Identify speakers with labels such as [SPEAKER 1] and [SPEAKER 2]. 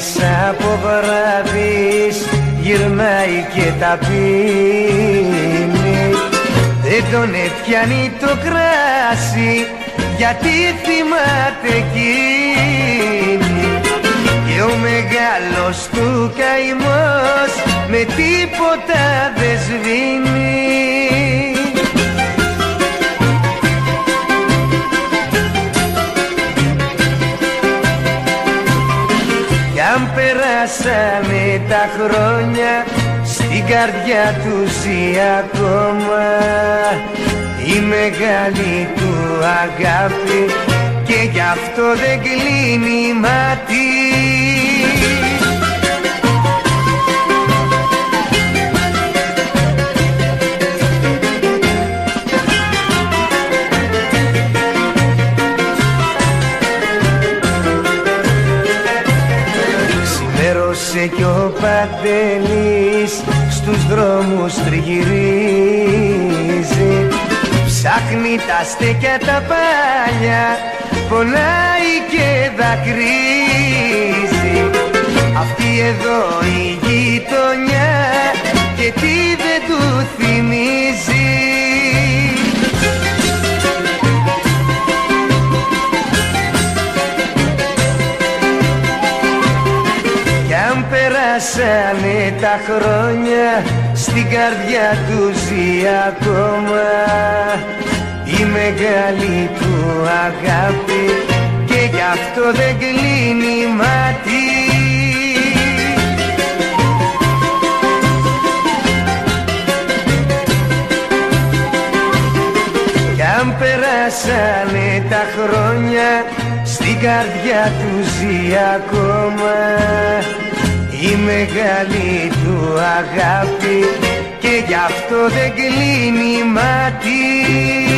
[SPEAKER 1] Παντελής από βράδυς γυρνάει και τα πίνει. Δεν τον έπιανει το κράσι γιατί θυμάται εκείνη. Και ο μεγάλος του καημός με τίποτα δεν σβήνει περάσανε τα χρόνια στην καρδιά τους ζει ακόμα. Η μεγάλη του αγάπη και γι' αυτό δεν κλείνει μάτι Ξημέρωσε κι ο Παντελής στους δρόμους τριγυρίζει. Ψάχνει τα στέκια τα πάλια, πονάει και δακρύζει. Αυτή εδώ η περάσανε τα χρόνια στην καρδιά του ζει ακόμα. Η μεγάλη του αγάπη και γι' αυτό δεν κλείνει μάτι. Κι αν περάσανε τα χρόνια στην καρδιά του ζει ακόμα. η μεγάλη του αγάπη και γι' αυτό δεν κλείνει μάτι